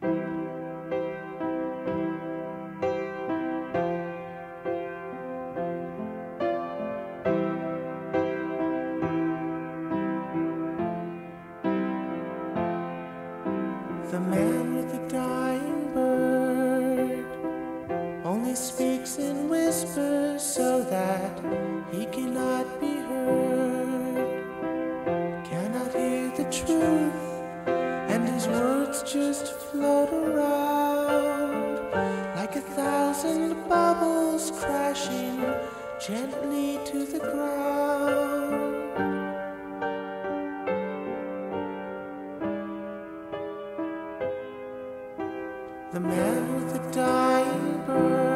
The man with the dying bird only speaks in whispers so that he cannot be heard. Cannot hear the truth, and his words just float around like a thousand bubbles crashing gently to the ground. The man with the dying bird.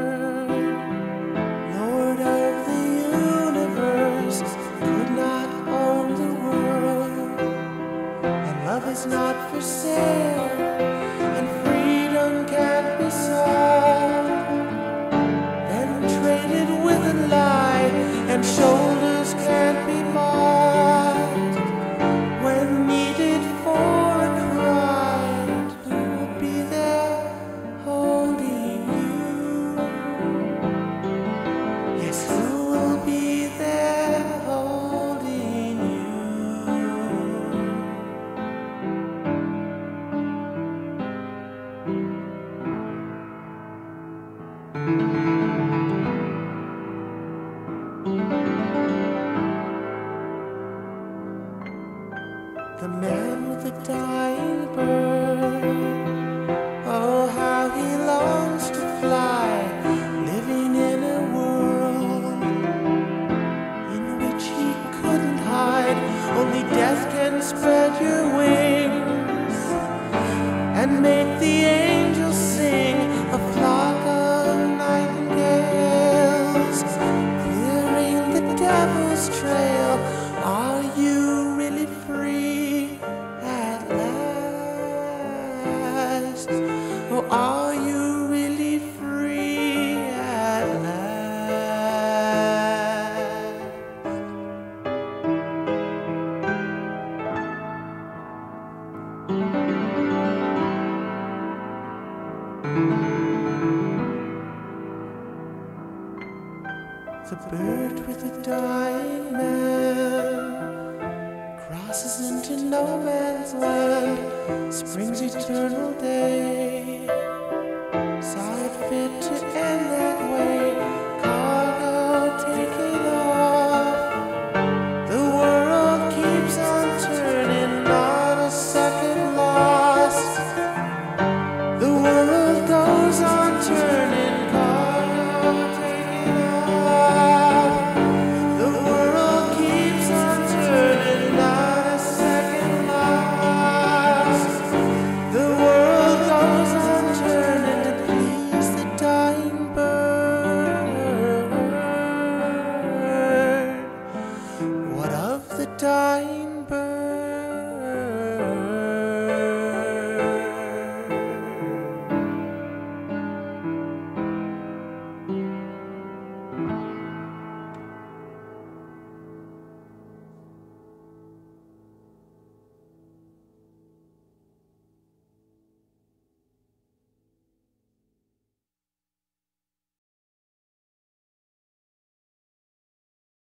is not for sale. The man with the dying bird. The bird with a dying man crosses into no man's land, spring's eternal day. time.